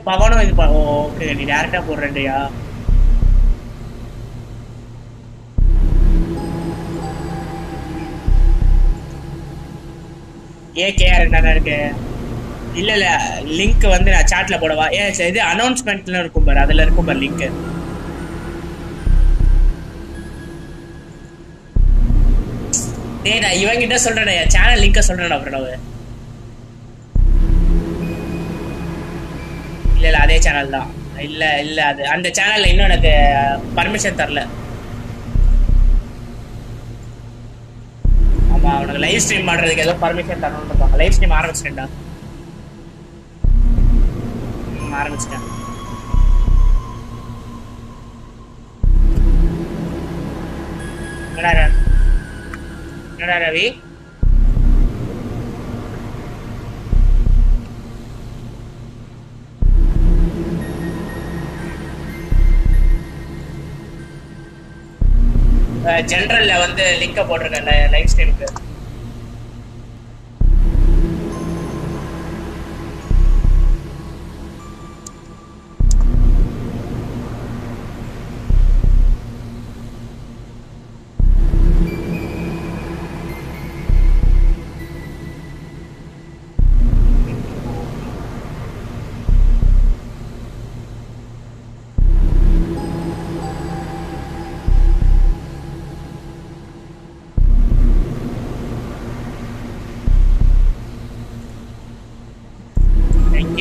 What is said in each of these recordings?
பவனும் பவனும் இது ஓகே நீ டேரக்டா போடுறேன்டியா. ஏகேஆர் என்னடா இருக்கு? இல்ல இல்ல லிங்க் வந்து நான் சாட்ல போடவா? ஏ இது அனௌன்ஸ்மெண்ட்ல இருக்கும் பாரு அதுல இருக்கும் பாரு லிங்க் டேய் நான் இவங்கிட்ட சொல்றேன் சேனல் லிங்க சொல்றேன் அப்புறம் சேனல் தான். இல்ல இல்ல அது. அந்த சேனல்ல இன்னும் எனக்கு பர்மிஷன் தரல. ஆமா உனக்கு லைவ் ஸ்ட்ரீம் பண்றதுக்கு ஏதோ பர்மிஷன் தரணும்னு இருப்பாங்க லைவ் ஸ்ட்ரீம் ஆரம்பிச்சிட்டேன்டா. ஆரம்பிச்சிட்டேன். என்னடா என்னடா ரவி? ஜென்ரல்ல வந்து லிங்க போட்டிருக்கேன் லைவ் ஸ்ட்ரீமுக்கு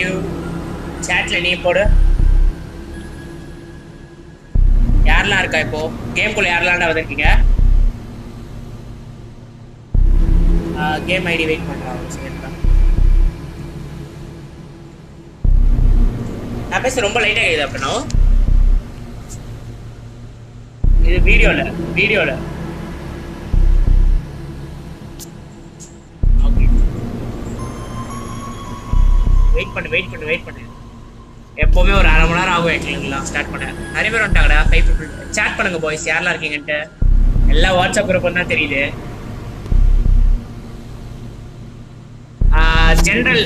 நியூ சேட்டில் நீ போடு. யாரெல்லாம் இருக்கா இப்போ? கேம்குள்ள யாரெல்லாம் வந்திருக்கீங்க? கேம் ஐடி வெயிட் பண்றேன் ஒரு நான் பேச ரொம்ப லைட்டாக கேக்குது அப்படின்னா இது வீடியோல வீடியோல வெயிட் பண்ணு வெயிட் பண்ணு வெயிட் பண்ணு. எப்போவுமே ஒரு அரை மணி நேரம் ஆகும் எங்களுக்குலாம் ஸ்டார்ட் பண்ண. நிறைய பேர் வந்துட்டாங்கடா ஃபைவ் பீப்புள் சேட் பண்ணுங்க பாய்ஸ் யாரெல்லாம் இருக்கீங்கன்ட்டு எல்லா வாட்ஸ்அப் குரூப் தான் தெரியுது. ஜென்ரல்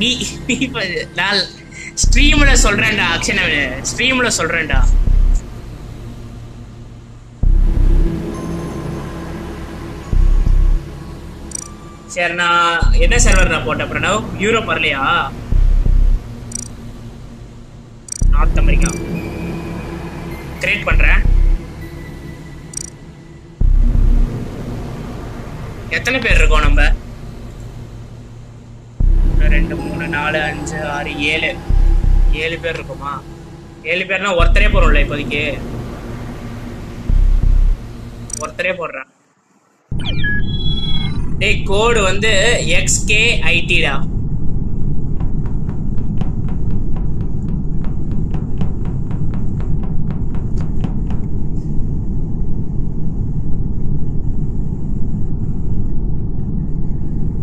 நீ நான் ஸ்ட்ரீம்ல சொல்றேன்டா அக்ஷன் ஸ்ட்ரீம்ல சொல்றேன்டா. சரி நான் என்ன சர்வர் நான் போட்டேன் பிரணவ் யூரோப் வரலையா? நார்த் அமெரிக்கா கிரியேட் பண்றேன். எத்தனை பேர் இருக்கோம் நம்ம? ரெண்டு மூணு நாலு அஞ்சு ஆறு ஏழு. ஏழு பேர் இருக்குமா? ஏழு பேர்னா ஒருத்தரே போடுறோம்ல இப்போதைக்கு. ஒருத்தரே போடுறேன். டேய் கோடு வந்து எக்ஸ்கே ஐடிடா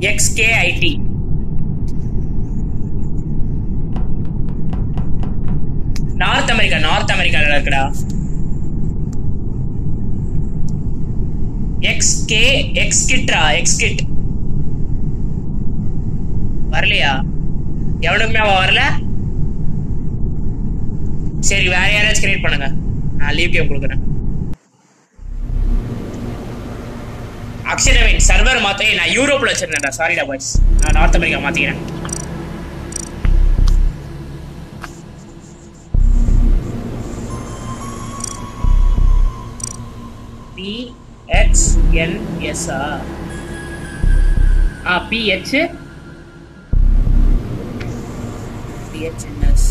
XK ID north America north அமெரிக்காவில் இருக்குடா எக்ஸ்கே எக்ஸ்கிட்ரா எக்ஸ்கிட் வரலையா? எவ்வளவுமே அவன் வரல. சரி வேற யாராச்சும் கிரியேட் பண்ணுங்க. நான் லீவ் கேம் கொடுக்குறேன். அக்ஷரவின் சர்வர் மாத்தே நான் யூரோப்ல வச்சிருந்தேன்டா. சாரிடா பாய்ஸ் நான் நார்த் அமெரிக்கா மாத்திக்கிறேன். பிஹெச்என்எஸ்ஆ ஆ பிஹெச் பிஹெச்என்எஸ்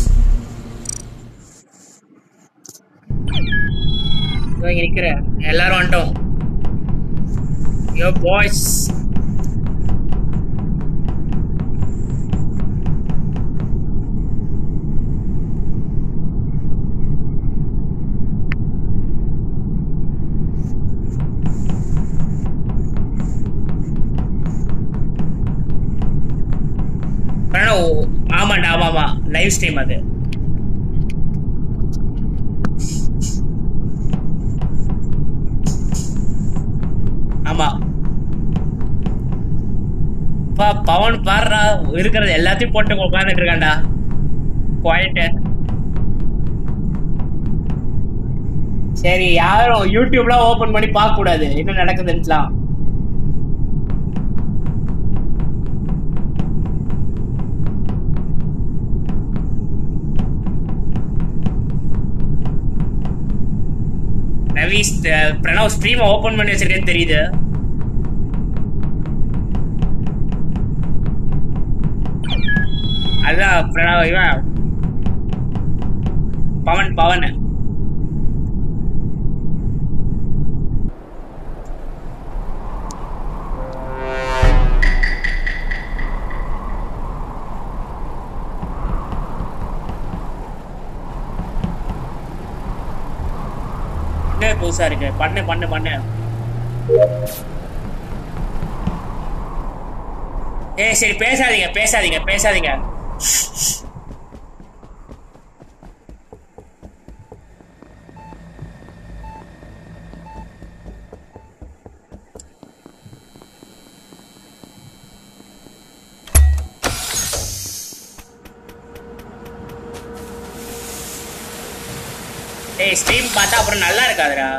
இங்கே நிக்கிற எல்லாரும் வந்துட்டோம். யோ பாய்ஸ் ஆமா லைவ் ஸ்ட்ரீம் அது. ஆமா. பா பவன் பாடுறா இருக்கிறது எல்லாத்தையும் போட்டு உட்காந்துட்டு இருக்காண்டா குவாய்ட்டு சரி யாரும் யூடியூப்லாம் ஓபன் பண்ணி பார்க்க கூடாது என்ன நடக்குதுன்னுலாம் ரவி பிரணவ் ஸ்ட்ரீம் ஓபன் பண்ணி வச்சிருக்கேன்னு தெரியுது. அதான் பிரணவ் இவன். பவன் பவன். என்ன இருக்கு. பண்ணு பண்ணு பண்ணு. ஏய் சரி பேசாதீங்க பேசாதீங்க பேசாதீங்க ஏய் ஸ்ட்ரீம் பார்த்தா அப்புறம் நல்லா இருக்காதுடா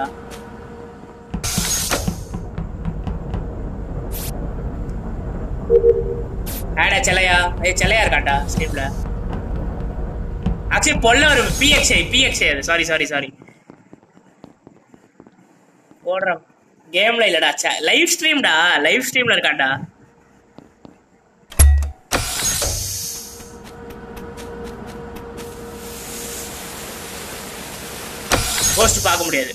ஆடா செலையா ஏய் செலையா இருக்காண்டா ஸ்ட்ரீம்ல ஆக்சுவலி பொல்ல ஒரு பிஎக்ஸ்ஐ பிஎக்ஸ்ஐ அது. சாரி சாரி சாரி ஓடுறோம் கேம்ல இல்லடா லைவ் ஸ்ட்ரீம்டா லைவ் ஸ்ட்ரீம்ல இருக்காண்டா போஸ்ட் பார்க்க முடியாது.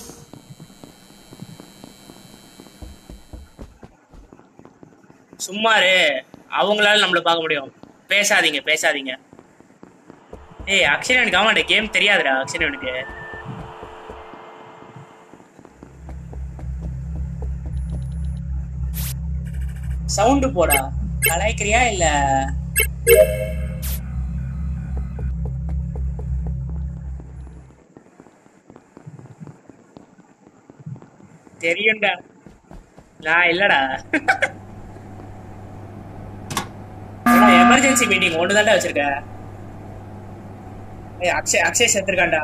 சும்மாரு அவங்களால நம்மள பார்க்க முடியும். பேசாதீங்க பேசாதீங்க. ஏய் அக்ஷயனுக்கு ஆமாண்டா கேம் தெரியாதுடா அக்ஷயனுக்கு சவுண்டு போடா. கலாய்க்கிறியா இல்ல? தெரியும்டா. நான் இல்லடா. எமர்ஜென்சி மீட்டிங் ஒன்று தாண்டா வச்சிருக்க. ஏய் அக்ஷய் அக்ஷய் செத்துருக்காண்டா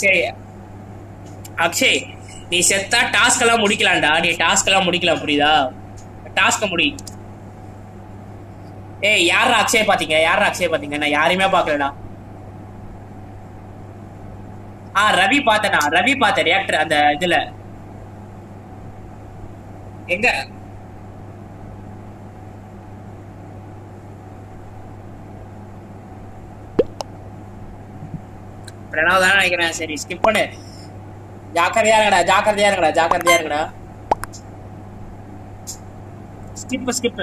சரி. அக்ஷய் நீ செத்தா டாஸ்க் எல்லாம் முடிக்கலாம்டா. நீ டாஸ்க் எல்லாம் முடிக்கலாம் புரியுதா? டாஸ்க முடி. ஏய் யார் அக்ஷய் பாத்தீங்க? யார் அக்ஷய் பாத்தீங்க? நான் யாரையுமே பாக்கலடா. ஆ ரவி பார்த்தனா? ரவி பார்த்த ரியாக்டர் அந்த இதுல. எங்க? பிரணவ் தானே நினைக்கிறேன் சரி ஸ்கிப் பண்ணு ஜாக்கிரதையா இருங்கடா ஜாக்கிரதையா இருங்கடா ஜாக்கிரதையா இருங்கடா ஸ்கிப் ஸ்கிப்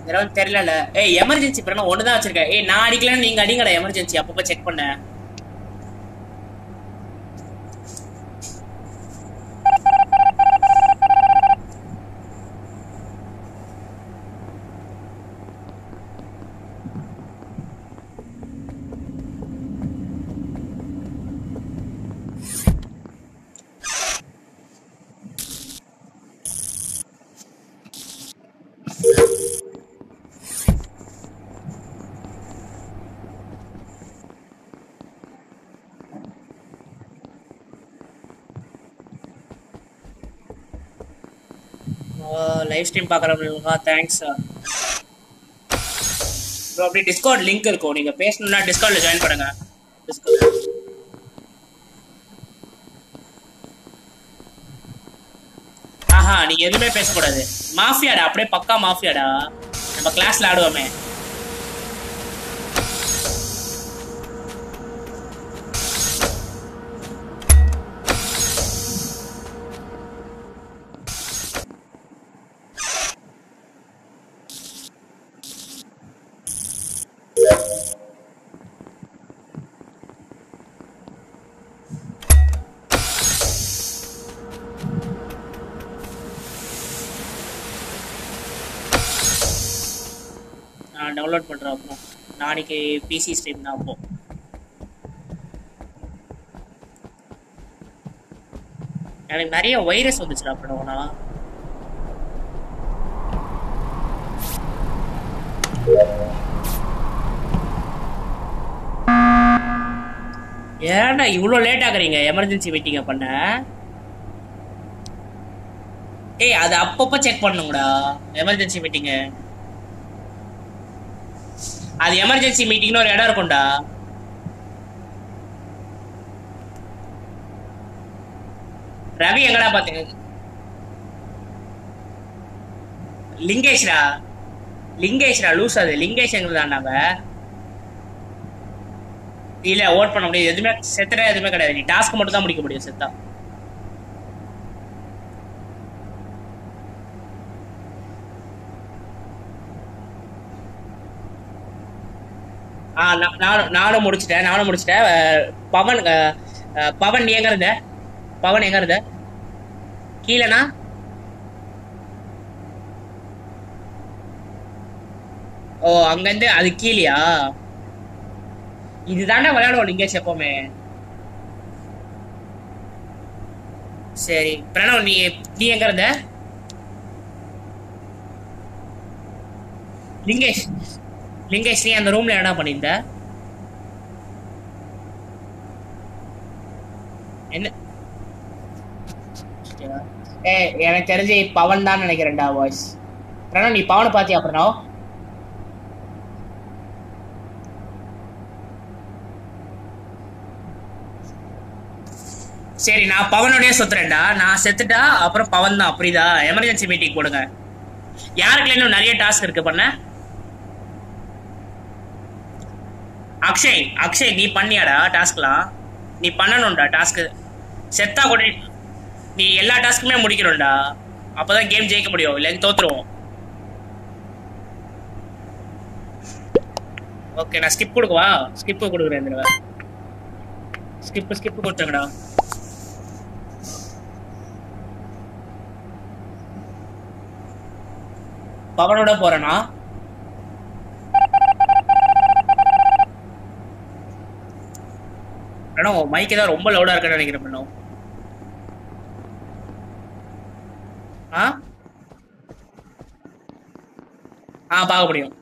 இதெல்லாம் தெரியல ஏய் எமர்ஜென்சி பிரணவ் ஒன்று தான் வச்சிருக்கேன் ஏய் நான் அடிக்கலன்னு நீங்க அடிங்கடா எமர்ஜென்சி அப்பப்போ செக் பண்ணேன் லைவ் ஸ்ட்ரீம் பார்க்குறவங்களுக்கா தேங்க்ஸ் ப்ரோ அப்படி டிஸ்கவுண்ட் லிங்க் இருக்கும். நீங்கள் பேசணும்னா டிஸ்கவுண்ட்டில் ஜாயின் பண்ணுங்க. டிஸ்கவுண்ட் ஆஹா நீ எதுவுமே பேசக்கூடாது. மாஃபியாடா அப்படியே பக்கா மாஃபியாடா நம்ம கிளாஸ்ல ஆடுவோமே. நான் டவுன்லோட் பண்ணுறேன் அப்புறம் நாளைக்கு பிசி ஸ்ட்ரீம் தான் அப்போ. எனக்கு நிறைய வைரஸ் வந்துச்சுடா படம்னா ஏன்டா இவ்வளோ லேட் ஆகுறீங்க? எமர்ஜென்சி மீட்டிங்க பண்ண? ஏய் அது அப்பப்போ செக் பண்ணுங்கடா. எமர்ஜென்சி மீட்டிங்கு அது எமர்ஜென்சி மீட்டிங்னு ஒரு இடம் இருக்கும்டா. ரவி எங்கடா பாத்தீங்க? லிங்கேஷ்ரா? லிங்கேஷ்ரா லூஸ் அது லிங்கேஷ் எங்க தாண்டாங்க இல்ல ஓட் பண்ண முடியாது. எதுவுமே செத்துட்டா எதுவுமே கிடையாது. நீ டாஸ்க் மட்டும் தான் முடிக்க முடியும் செத்தா. ஆ நானும் நானும் முடிச்சிட்டேன் நானும் முடிச்சிட்டேன். பவன் பவன் நீ எங்க இருந்த? பவன் எங்க இருந்த? கீழேனா ஓ அங்கிருந்து அது கீழயா? இதுதானே விளையாடுவோம். லிங்கேஷ் எப்பவுமே. சரி பிரணவ் நீ நீ எங்க இருந்த? லிங்கேஷ் லிங்கேஷ் நீ அந்த ரூம்ல என்ன பண்ணியிருந்த? என்ன? ஏ எனக்கு தெரிஞ்சு பவன் தான் நினைக்கிறேன்டா வாய்ஸ் பிரணவ் நீ பவனை பாத்தியா பிரணவ்? சரி நான் பவனுடைய சுத்துறேன்டா. நான் செத்துட்டா அப்புறம் பவன் தான். புரியுதா? எமர்ஜென்சி மீட்டிங் போடுங்க யாருக்கு இன்னும் நிறைய டாஸ்க் இருக்கு பண்ண? அக்ஷய் அக்ஷய் நீ பண்ணியாடா டாஸ்க்லாம் நீ பண்ணணும்டா டாஸ்க் செத்தா கூட நீ- எல்லா டாஸ்க்குமே முடிக்கணும்டா. அப்பதான் கேம் ஜெயிக்க முடியும். இல்லை தோத்துருவோம். ஓகே நான் ஸ்கிப் கொடுக்கவா? ஸ்கிப் கொடுக்குறேன் இந்த ஸ்கிப்பு ஸ்கிப் ஸ்கிப் கொடுத்துருங்கடா பவனோட போறேனா? உன் மைக்கு தான் ரொம்ப லவுடா இருக்குன்னு நினைக்கிறேன் மேடம் ஆ? ஆ பார்க்க முடியும்.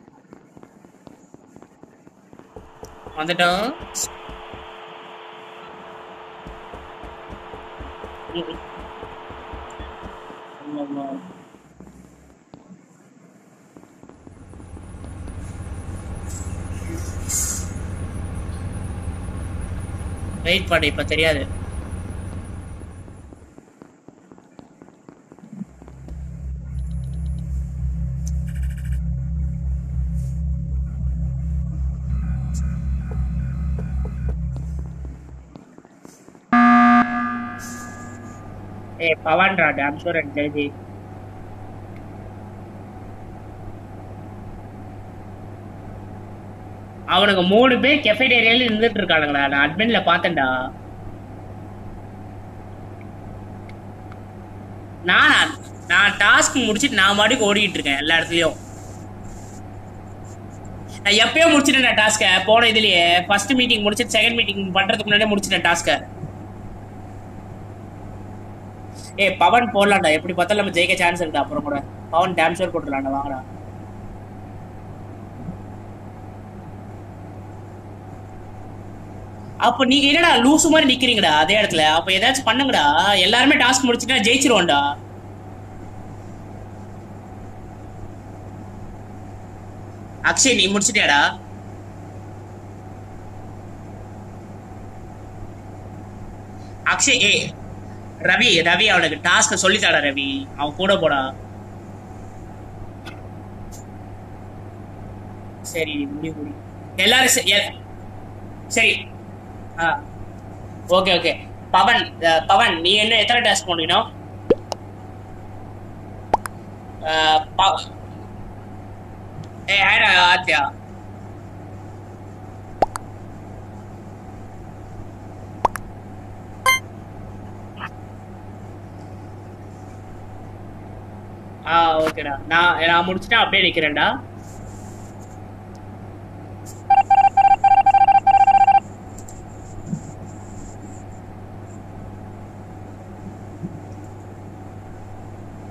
வந்துட்டோம். ம், வெயிட் பண்ணு இப்ப தெரியாது. ஏய் பவன் ரா டேம் ஷூர் அண்ட் ஜெயதி அவனுங்க மூணு பேர் கெஃபேடேரியால இருந்துட்டு இருக்கானுங்களா நான் அட்மின்ல பார்த்தேன்டா. நான் நான் டாஸ்க் முடிச்சிட்டு நான் மாட்டுக்கு ஓடிக்கிட்டு இருக்கேன் எல்லா இடத்துலயும். நான் எப்பயோ முடிச்சிட்டேன் டாஸ்க்கை போன இதுலயே ஃபர்ஸ்ட் மீட்டிங் முடிச்சிட்டு செகண்ட் மீட்டிங் பண்றதுக்கு முன்னாடியே முடிச்சிட்டேன் டாஸ்க்கை ஏய் பவன் போடலாம்டா. எப்படி பார்த்தாலும் நம்ம ஜெயிக்க சான்ஸ் இருக்குடா. அப்புறம் கூட. பவன் டேம் ஷோர் போட்டுடலாம்டா வாங்கடா. அப்ப நீங்க என்னடா லூசு மாதிரி நிக்கிறீங்கடா அதே இடத்துல? அப்ப ஏதாச்சும் பண்ணுங்கடா. எல்லாருமே டாஸ்க் முடிச்சுட்டா ஜெயிச்சிருவோம்டா. அக்ஷய் நீ முடிச்சிட்டியாடா? அக்ஷய் ஏ ரவி ரவி அவனுக்கு டாஸ்க் சொல்லித்தாடா ரவி. அவன் கூட போடா. சரி முடிவு. முடி எல்லாரும் சரி. Okay okay. பவன் பவன் நீ என்ன எத்தனை டாஸ்க் பண்ணினோம் ஏ ப- ஹாய்டா ஆத்யா ஆ ஓகேடா. நான் நான் முடிச்சுட்டா அப்படியே நிக்கிறேன்டா.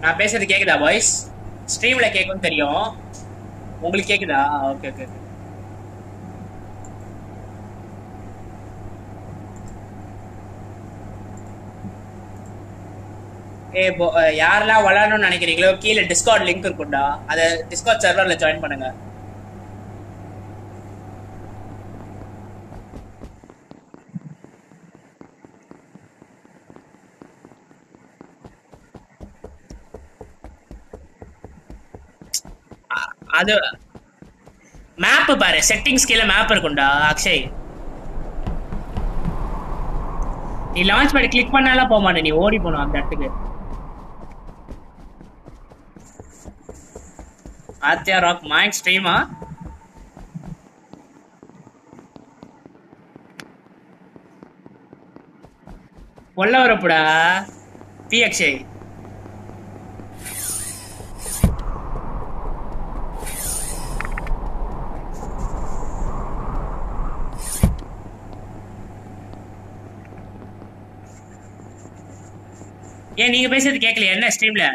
நான் பேசுறது கேக்குதா வாய்ஸ் ஸ்ட்ரீம்ல கேட்கும் தெரியும். உங்களுக்கு கேக்குதா? ஓகே ஓகே ஏ யாரெல்லாம் விளாடணும்னு நினைக்கிறீங்களோ கீழே டிஸ்கார்ட் லிங்க் இருக்கும்டா. அதை டிஸ்கார்ட் சர்வரில் ஜாயின் பண்ணுங்க. அது மேப் பாரு. செட்டிங்ஸ் கீழே மேப் இருக்கும்டா அக்ஷய். நீ லான்ச் பண்ணி கிளிக் பண்ணால போக மாட்டே நீ ஓடி போகணும் அந்த இடத்துக்கு. ஆத்யா ராக் மைண்ட் ஸ்ட்ரீமா பொல்ல வரப்புடா. பி அக்ஷய். பேசுறது கேட்கல என்ன ஸ்ட்ரீம்ல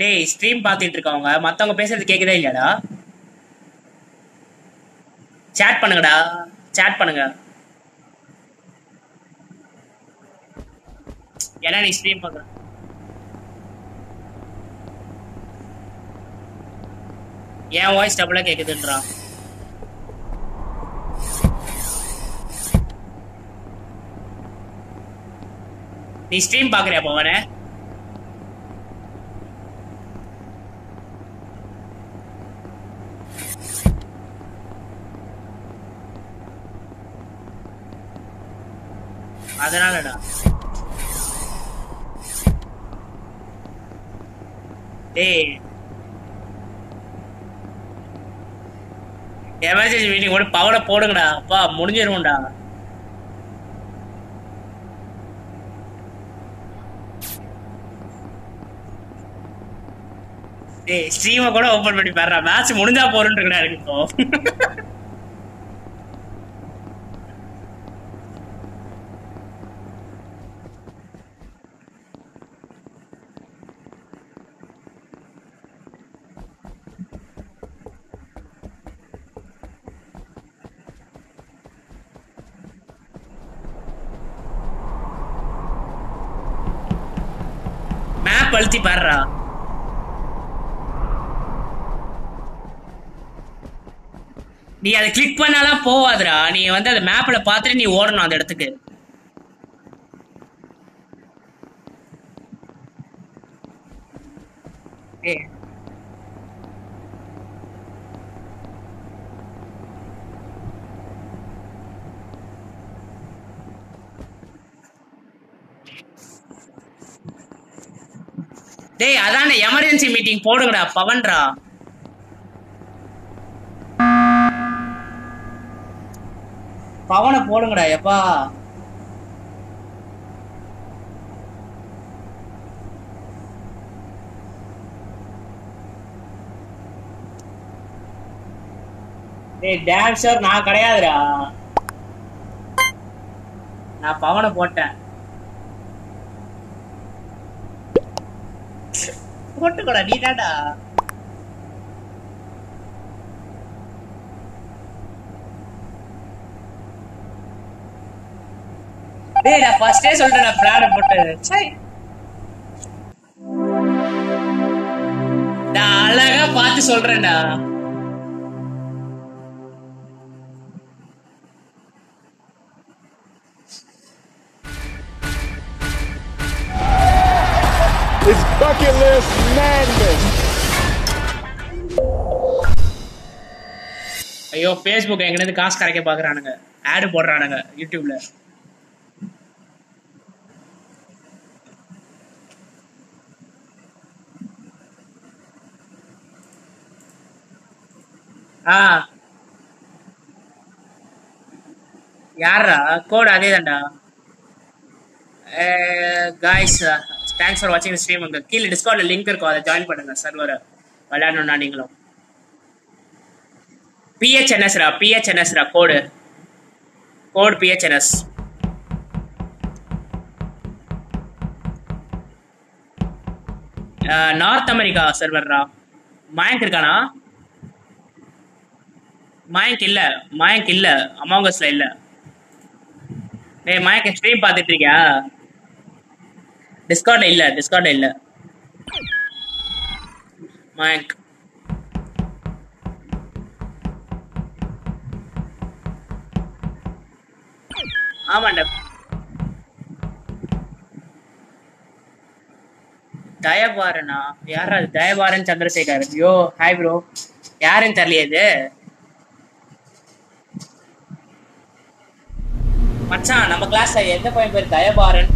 டேய் ஸ்ட்ரீம் பார்த்துட்டு இருக்கவங்க மத்தவங்க பேசுறது கேக்குதா இல்லையாடா? சேட் பண்ணுங்கடா. சேட் பண்ணுங்க. ஏன்னா நீ ஸ்ட்ரீம் பார்க்குற என் வாய்ஸ் டபுளா கேக்குதுன்றான். நீ ஸ்ட்ரீம் பாக்குறியா பவனே அதனாலடா. டேய். எமர்ஜென்சி மீட்டிங் கூட பவரை போடுங்கடா. அப்பா முடிஞ்சிரும்டா ஏய் ஸ்ட்ரீமை கூட ஓபன் பண்ணி பாடுறா மேட்ச் முடிஞ்சா போறேன்னு இருக்கடா இருக்கு இப்போ. மேப் அழுத்தி பாடுறா நீ அதை கிளிக் பண்ணாலாம் போவாதுடா. நீ வந்து அந்த மேப்ல பார்த்துட்டு நீ ஓடணும் அந்த இடத்துக்கு. டேய் அதான எமர்ஜென்சி மீட்டிங் போடுங்கடா பவன்டா. பவனை போடுங்கடா எப்பா. டேய் டேம் ஷோர் நான் கிடையாதுடா. நான் பவனை போட்டேன். போட்டுக்கடா நீ தான்டா டேய் நான் ஃபர்ஸ்டே சொல்லிட்டேன் நான் பிளான போட்டு. சை நான் அழகா பார்த்து சொல்றேன்டா. It's bucket list madness. ஐயோ ஃபேஸ்புக் எங்கிருந்து காசு கரைக்க பாக்குறானுங்க. ஆடு போடுறானுங்க யூடியூப்ல ஆ. யாரா கோட் அதே தான்டா காய்ஸ் தேங்க்ஸ் ஃபார் வாட்சிங் ஸ்ட்ரீம் அங்க. கீழே டிஸ்கவுண்ட்ல லிங்க் இருக்கும். அதை ஜாயின் பண்ணுங்க சர்வரை விளையாடணும்னா நீங்களும். பிஹெச்என்எஸ் ரா பிஹெச்என்எஸ் ரா code code PHNS North America server ரா. மயங்க் இருக்கானா? மயங்க் இல்ல மயங்க் இல்ல அமாங்கஸ்ல இல்ல. டேய் மயங்க் ஸ்ட்ரீம் பார்த்துட்டு இருக்கியா டிஸ்கார்ட்ல இல்ல டிஸ்கார்ட்ல இல்ல. மயங்க். ஆமாண்டா. தயபாரனா? யாரா அது? தயபாரன் சந்திரசேகர் ஐயோ ஹாய் ப்ரோ யாருன்னு தெரியலையே இது? மச்சான் நம்ம கிளாஸ்ல எந்த பையன் பேர்? தயபாரன்.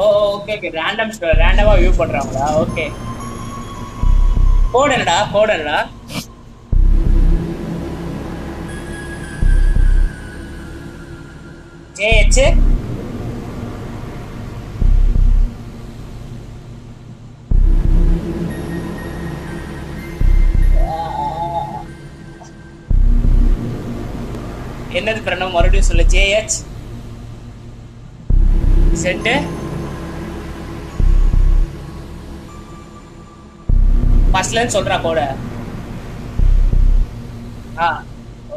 ஓ ஓகே ஓகே ரேண்டம் ரேண்டமா வியூ பண்றாங்களா? ஓகே கோட் என்னடா? கோட் என்னடா? ஜேஹெச் என்னது பிரணவ்? மறுபடியும் சொல்லு. ஜேஹெச் செட்டு ஃபர்ஸ்ட்லன்னு சொல்றா கூட ஆ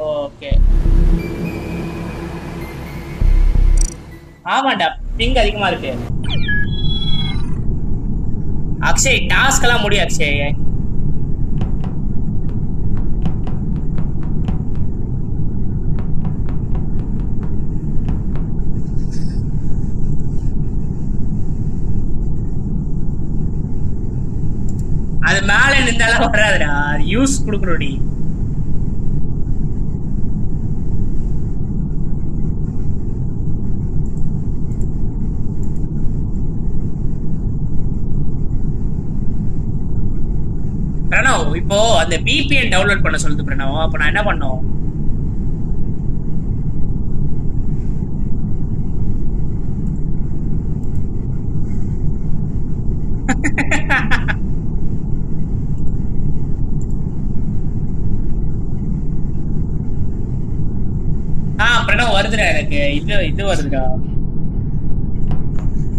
ஓகே. ஆமாண்டா பிங்க் அதிகமா இருக்கு. அக்ஷய் டாஸ்க் எல்லாம் முடியும் அக்ஷய்? அது மேல நின்றாலும் வராதுடா. யூஸ் கொடுக்கணும்டி. பிரணவ் இப்போ அந்த பிபிஎன் டவுன்லோட் பண்ண சொல்லுது பிரணவ். அப்ப நான் என்ன பண்ணோம் ஆ பிரணவ் வருதுடா எனக்கு இது இது வருதுடா.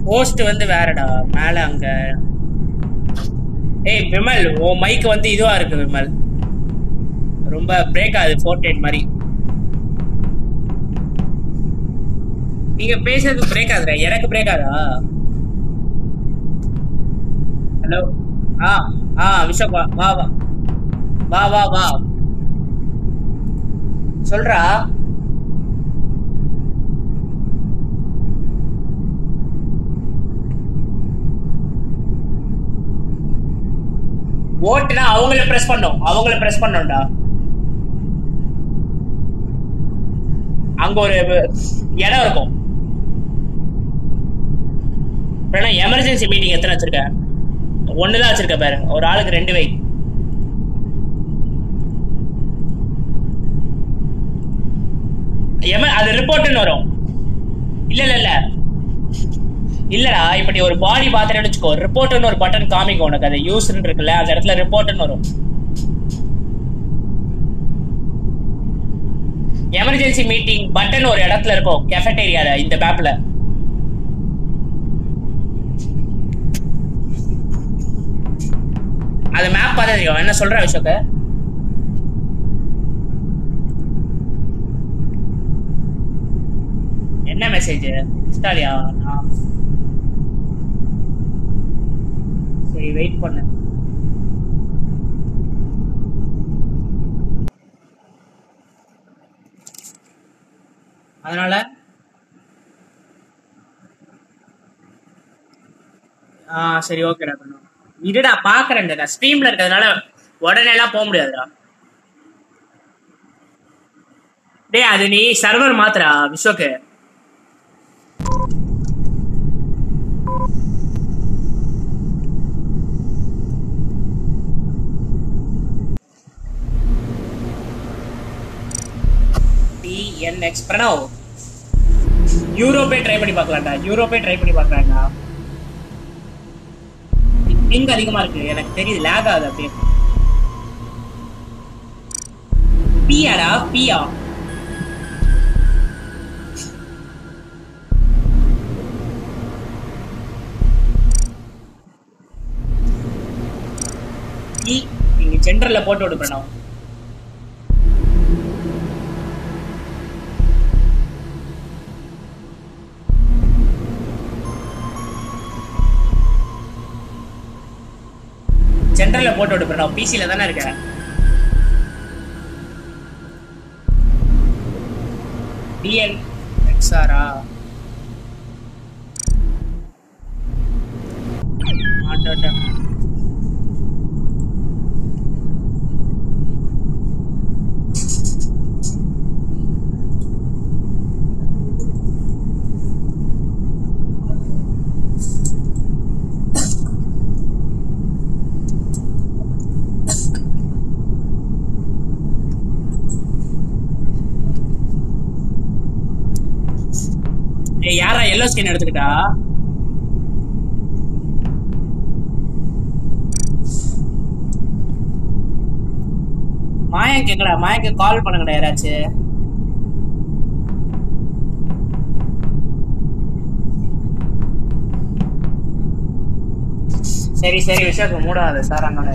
போஸ்ட் வந்து வேறடா மேல அங்க. ஏய் விமல் உன் மைக் வந்து இதுவா இருக்கு விமல். ரொம்ப பிரேக் ஆகுது ஃபோர்டேன் மாதிரி. நீங்க பேசுறது பிரேக் ஆகுதுடா எனக்கு பிரேக் ஆகுதா? ஹலோ ஆ ஆ விஷப் வா வா. வா வா வா. சொல்றா. ஓட்டுனா அவங்கள பிரஸ் பண்ணோம் அவங்கள பிரஸ் பண்ணோம்டா அங்க ஒரு இடம் இருக்கும். எமர்ஜென்சி மீட்டிங் எத்தனை வச்சிருக்க? ஒண்ணுதான் வச்சிருக்க பாரு. ஒரு ஆளுக்கு ரெண்டு வை. எம அது ரிப்போர்ட்னு வரும். இல்ல இல்ல இல்ல. இல்லடா இப்படி ஒரு பாடி பாத்துறேன்னு வச்சுக்கோ ரிப்போர்ட்னு ஒரு பட்டன் காமிக்கும் உனக்கு அது யூஸ்ன்னு இருக்குல்ல அந்த இடத்துல ரிப்போர்ட்னு வரும். எமர்ஜென்சி மீட்டிங் பட்டன் ஒரு இடத்துல இருக்கும் கெஃபட்டேரியால இந்த மேப்ல அது மேப் பார்த்தா தெரியும் என்ன சொல்ற விஷயத்த என்ன மெசேஜ் இன்ஸ்டாலியா சரி வெயிட் பண்ணு. அதனால ஆ சரி ஓகேடா பண்ணு இதுடா பாக்குறேன்டா. ஸ்ட்ரீம்ல இருக்கிறதுனால உடனே எல்லாம் போக முடியாதுடா. டேய் அது நீ சர்வர் மாத்துறா விஸ்வக்கு நெக்ஸ்ட் பிரணவ். யூரோப்பே ட்ரை பண்ணி பார்க்கலாம்டா. யூரோப்பே ட்ரை பண்ணி பார்க்கலாம்டா. பிங் அதிகமா இருக்கு. எனக்கு தெரியுது லேக் ஆகுது அப்படியே. பியாடா பியா ஜென்ரல்ல போட்டு விடு பிரணவ். சென்டர்ல போட்டு விடு பிரணவ் பிசில தானே இருக்க டிஎல் எக்ஸ்ஆரா ஆட்டோட்ட ஏய் யாரா எல்லோ ஸ்கின் எடுத்துக்கிட்டா? மாயங்க எங்கடா? மாயங்க கால் பண்ணுங்கடா யாராச்சும் சரி சரி. விஷயம் மூடாது சார் அண்ணோட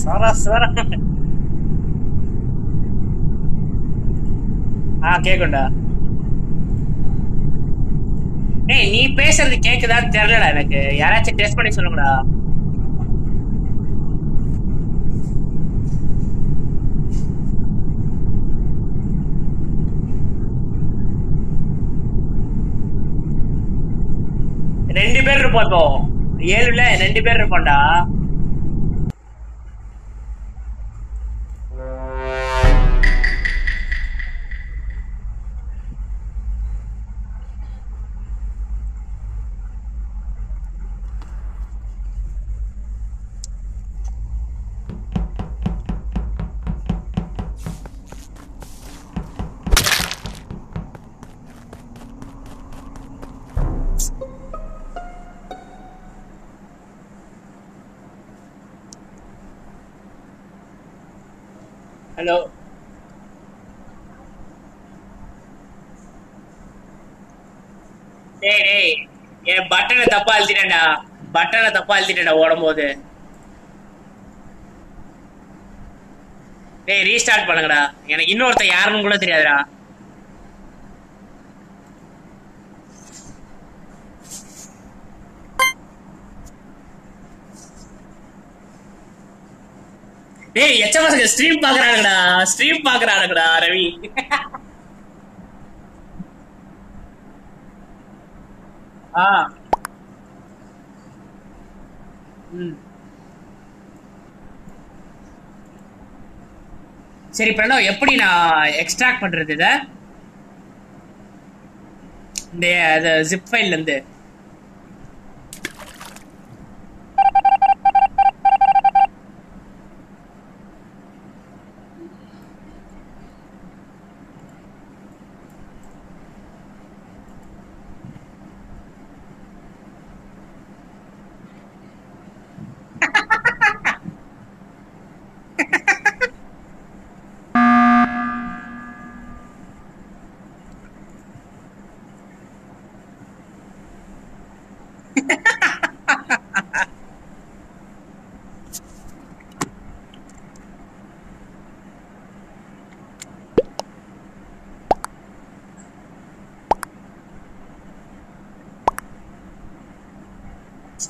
சாரா சாரா. ஆ கேக்குண்டா ஏய் நீ பேசுறது கேக்குதான்னு தெரியலடா எனக்கு. யாராச்சும் டெஸ்ட் பண்ணி சொல்லுங்கடா. ரெண்டு பேர் இருப்போம் இப்போ. ஏழுல ரெண்டு பேர் இருப்போம்டா. ஹலோ. டேய் டேய் என் பட்டனை தப்பா அழுத்திட்டேன்டா. பட்டனை தப்பா அழுத்திட்டேன்டா ஓடும்போது. டேய் ரீஸ்டார்ட் பண்ணுங்கடா. எனக்கு இன்னொருத்தன் யாருன்னு கூட தெரியாதுடா. டேய் எச்ச பசங்க ஸ்ட்ரீம் பாக்குறானுங்கடா ஸ்ட்ரீம் பாக்குறானுங்கடா ரவி. ஆ. ம். சரி பிரணவ் எப்படி நான் எக்ஸ்ட்ராக்ட் பண்றது இத? இந்த ஜிப் ஃபைல்ல இருந்து.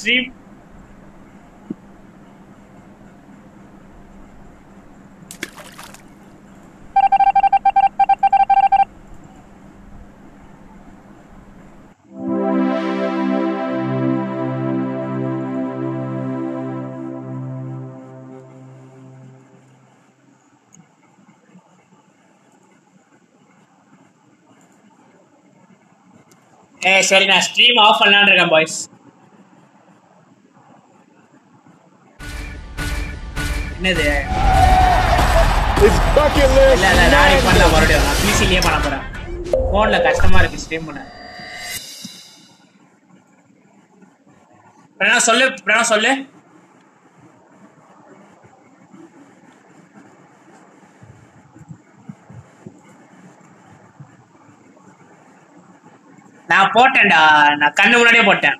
ஸ்ட்ரீம் ஏ சரி நான் ஸ்ட்ரீம் ஆஃப் பண்ணலான்னு இருக்கேன் பாய்ஸ் என்னது? இல்ல இல்ல நாளைக்கு பண்ணலாம். மறுபடியும் நான் பிசிலேயே பண்ண போறேன். போன்ல கஷ்டமா இருக்கு ஸ்ட்ரீம் பண்ண. பிரணா சொல்லு பிரணா சொல்லு. நான் போட்டேன்டா நான் கண்ணு முன்னாடியே போட்டேன்.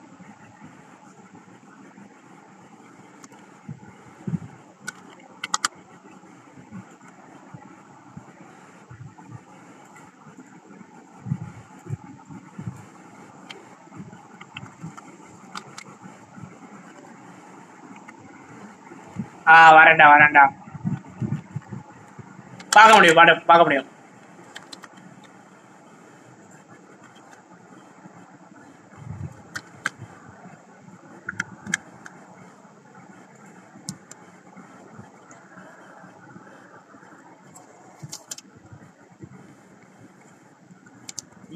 ஆ வரேன்டா வரேன்டா. பார்க்க முடியும் பாட பார்க்க முடியும்.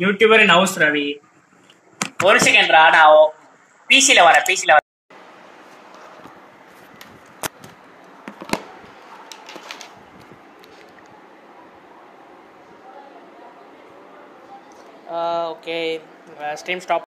Youtuber in house Ravi. ஒரு செகண்ட்ரா நான் பிசியில் வரேன் பிசியில் வரேன் ஓகே ஸ்ட்ரீம் ஸ்டாப்